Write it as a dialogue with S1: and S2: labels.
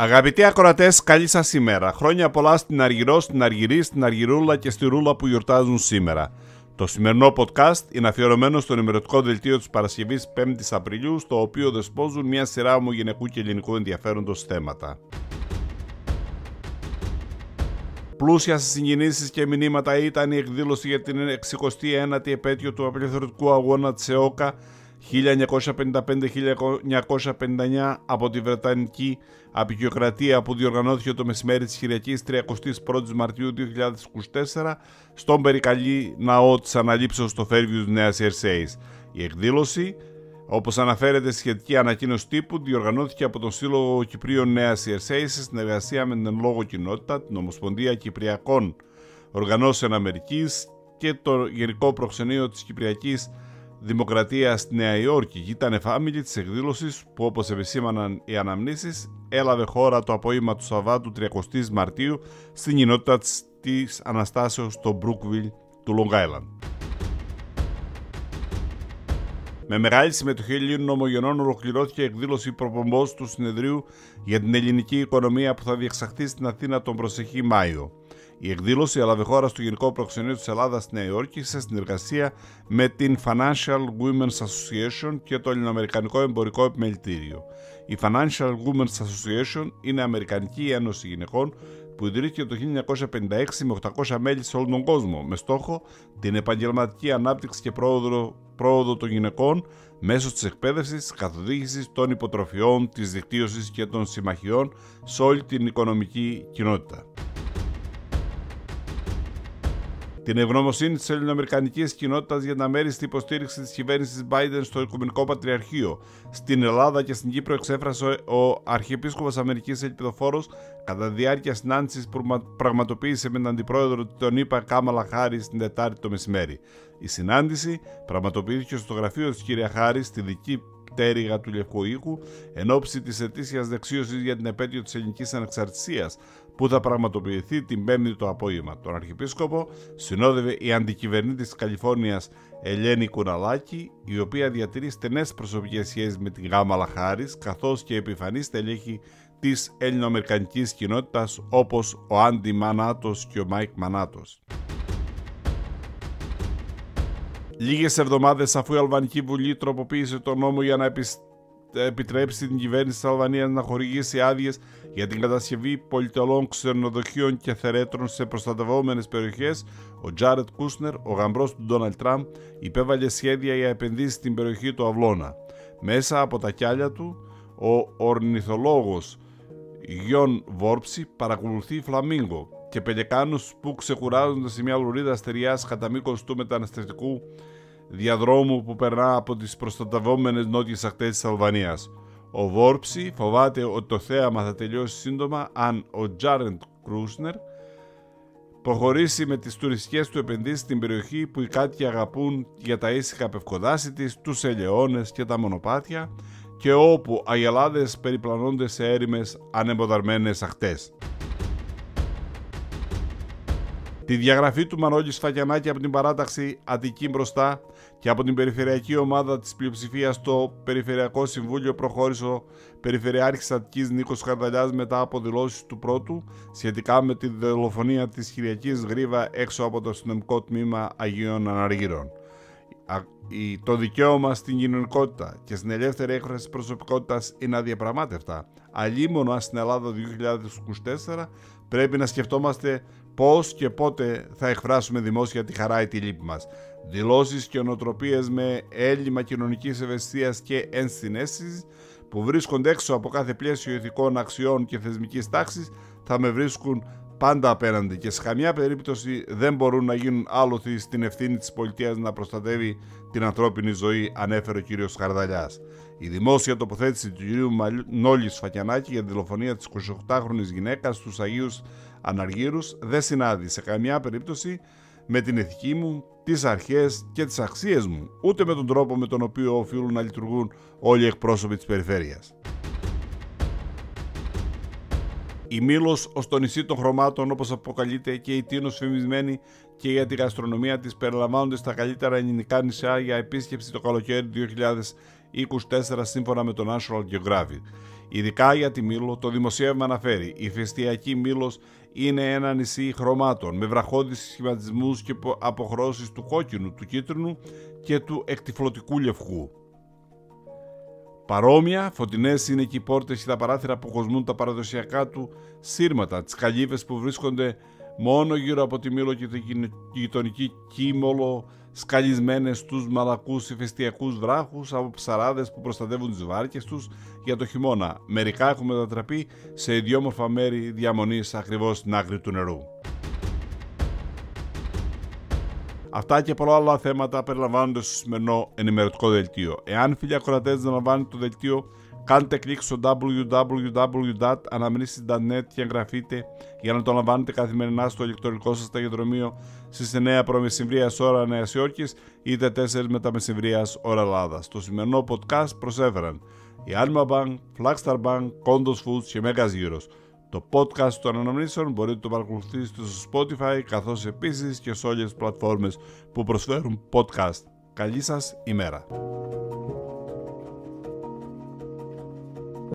S1: Αγαπητοί ακροατές, καλή σας σήμερα. Χρόνια πολλά στην Αργυρό, στην Αργυρή, στην Αργυρούλα και στη Ρούλα που γιορτάζουν σήμερα. Το σημερινό podcast είναι αφιερωμένο στο ενημερωτικό δελτίο της Παρασκευής 5η Απριλίου, στο οποίο δεσπόζουν μια σειρά ομογενειακού και ελληνικού ενδιαφέροντος θέματα. Πλούσια σε συγκινήσεις και μηνύματα ήταν η εκδήλωση για την 69η επέτειο του απελευθερωτικού αγώνα της ΕΟΚΑ 1955-1959 από τη Βρετανική Απικιοκρατία που διοργανώθηκε το μεσημέρι της Κυριακής 31 Μαρτίου 2024 στον περικαλή ναό της αναλήψεως στο Φέρβιου της Νέας Ιερσέης. Η εκδήλωση, όπως αναφέρεται στη σχετική ανακοίνωση τύπου, διοργανώθηκε από τον Σύλλογο Κυπρίων Νέας Ιερσέης σε συνεργασία με την λόγο κοινότητα, την Ομοσπονδία Κυπριακών Οργανώσεων Αμερικής και το Γενικό Προξενείο της Κυπριακής Δημοκρατία στη Νέα Υόρκη ήταν εφάμιλη της εκδήλωσης που όπως επισήμαναν οι αναμνήσεις έλαβε χώρα το απόγευμα του Σαββάτου 30 Μαρτίου στην κοινότητα της Αναστάσεως στο Brookville του Long Island. Με μεγάλη συμμετοχή Ελλήνων ομογενών ολοκληρώθηκε η εκδήλωση προπομπός του συνεδρίου για την ελληνική οικονομία που θα διεξαχθεί στην Αθήνα τον προσεχή Μάιο. Η εκδήλωση έλαβε χώρα στο Γενικό Προξενείο της Ελλάδας στη Νέα Υόρκη σε συνεργασία με την Financial Women's Association και το Ελληνοαμερικανικό Εμπορικό Επιμελητήριο. Η Financial Women's Association είναι Αμερικανική Ένωση Γυναικών που ιδρύθηκε το 1956 με 800 μέλη σε όλο τον κόσμο με στόχο την επαγγελματική ανάπτυξη και πρόοδο, πρόοδο των γυναικών μέσω της εκπαίδευσης, της καθοδήγησης, των υποτροφιών, της δικτύωσης και των συμμαχιών σε όλη την οικονομική κοινότητα. Την ευγνωμοσύνη της ελληνοαμερικανικής κοινότητας για την αμέριστη υποστήριξη της κυβέρνησης Biden στο Οικουμενικό Πατριαρχείο. Στην Ελλάδα και στην Κύπρο εξέφρασε ο Αρχιεπίσκοπος Αμερικής Ελπιδοφόρος κατά τη διάρκεια συνάντησης που πραγματοποίησε με τον αντιπρόεδρο τον ΗΠΑ Κάμαλα Χάρη την Τετάρτη το μεσημέρι. Η συνάντηση πραγματοποιήθηκε στο γραφείο της κυρία Χάρη στη δική πτέρυγα του Λευκού Οίκου εν όψει της ετήσιας δεξίωσης για την επέτειο της ελληνικής ανεξαρτησίας που θα πραγματοποιηθεί την Πέμπτη το απόγευμα. Τον Αρχιεπίσκοπο συνόδευε η αντικυβερνήτης της Καλιφόρνιας Ελένη Κουναλάκη, η οποία διατηρεί στενές προσωπικές σχέσεις με την Κάμαλα Χάρις, καθώς και επιφανή στελέχη της ελληνοαμερικανικής κοινότητας όπως ο Άντι Μανάτος και ο Μάικ Μανάτος. Λίγες εβδομάδες αφού η Αλβανική Βουλή τροποποίησε τον νόμο για να επιτρέψει την κυβέρνηση της Αλβανίας να χορηγήσει άδειες για την κατασκευή πολυτελών ξενοδοχείων και θερέτρων σε προστατευόμενες περιοχές, ο Τζάρετ Κούσνερ, ο γαμπρός του Ντόναλτ Τραμπ, υπέβαλε σχέδια για επενδύσεις στην περιοχή του Αυλώνα. Μέσα από τα κιάλια του, ο ορνηθολόγος Γιον Βόρψη παρακολουθεί φλαμίγκο και πελεκάνους που ξεκουράζονται σε μια λουρίδα στεριάς κατά μήκος του μεταναστευτικού διαδρόμου που περνά από τις προστατευόμενες νότιες ακτές της Αλβανίας. Ο Βόρψη φοβάται ότι το θέαμα θα τελειώσει σύντομα αν ο Τζάρεντ Κρούσνερ προχωρήσει με τις τουριστικές του επενδύσεις στην περιοχή που οι κάτοικοι αγαπούν για τα ήσυχα πευκοδάση της, τους ελαιώνες και τα μονοπάτια και όπου αγελάδες περιπλανώνται σε έρημες ανεμποδαρμένες αχτές. Τη διαγραφή του Μανώλη Σφακιανάκη από την παράταξη Αττική μπροστά και από την περιφερειακή ομάδα της πλειοψηφίας στο Περιφερειακό Συμβούλιο προχώρησε ο Περιφερειάρχης Αττικής Νίκος Χαρδαλιάς μετά από δηλώσεις του πρώτου σχετικά με τη δολοφονία της Κυριακής Γρίβα έξω από το αστυνομικό τμήμα Αγίων Αναργύρων. Το δικαίωμα στην κοινωνικότητα και στην ελεύθερη έκφραση προσωπικότητας είναι αδιαπραγμάτευτα. Αλλήμον στην Ελλάδα 2024 πρέπει να σκεφτόμαστε πώς και πότε θα εκφράσουμε δημόσια τη χαρά ή τη λύπη μας. Δηλώσεις και ονοτροπίες με έλλειμμα κοινωνικής ευαισθησίας και ενσυναίσθησης που βρίσκονται έξω από κάθε πλαίσιο ηθικών αξιών και θεσμικής τάξης θα με βρίσκουν πάντα απέναντι και σε καμιά περίπτωση δεν μπορούν να γίνουν άλοθη στην ευθύνη της πολιτείας να προστατεύει την ανθρώπινη ζωή, ανέφερε ο κύριος Χαρδαλιάς. Η δημόσια τοποθέτηση του κυρίου Νόλης Φακιανάκη για τη δολοφονία της 28χρονης γυναίκας στους Αγίους Αναργύρους δεν συνάδει σε καμιά περίπτωση με την ηθική μου, τις αρχές και τις αξίες μου, ούτε με τον τρόπο με τον οποίο οφείλουν να λειτουργούν όλοι οι εκπρόσωποι της περιφέρειας. Η Μήλος ως το νησί των χρωμάτων, όπως αποκαλείται, και η Τίνος φημισμένη και για τη γαστρονομία της, περιλαμβάνονται στα καλύτερα ελληνικά νησιά για επίσκεψη το καλοκαίρι 24 σύμφωνα με το National Geographic. Ειδικά για τη Μήλο, το δημοσίευμα αναφέρει η φεστιακή Μήλος είναι ένα νησί χρωμάτων με βραχώδεις σχηματισμούς και αποχρώσεις του κόκκινου, του κίτρινου και του εκτιφλωτικού λευκού. Παρόμοια, φωτεινές είναι και οι πόρτες και τα παράθυρα που κοσμούν τα παραδοσιακά του σύρματα, τις καλύβε που βρίσκονται μόνο γύρω από τη Μήλο και την γειτονική Κίμολο, σκαλισμένες στου μαλακούς ηφαιστειακούς βράχους από ψαράδες που προστατεύουν τις βάρκες τους για το χειμώνα. Μερικά έχουν μετατραπεί σε ιδιόμορφα μέρη διαμονής ακριβώς στην άκρη του νερού. Αυτά και πολλά άλλα θέματα περιλαμβάνονται στο σημερινό ενημερωτικό δελτίο. Εάν φίλοι ακροατέ δεν λαμβάνετε το δελτίο, κάντε κλικ στο www.anamnesis.net και εγγραφείτε για να το λαμβάνετε καθημερινά στο ηλεκτρονικό σας ταχυδρομείο στις 9 προ ώρα Νέας Υόρκης είτε 4 μετά μεσημβρία ώρα Ελλάδας. Στο σημερινό podcast προσέφεραν η Alma Bank, Flagstar Bank, Condos Foods και Mega Zeros. Το podcast των αναμνήσεων μπορείτε να το παρακολουθήσετε στο Spotify καθώς επίσης και σε όλες τις πλατφόρμες που προσφέρουν podcast. Καλή σας ημέρα.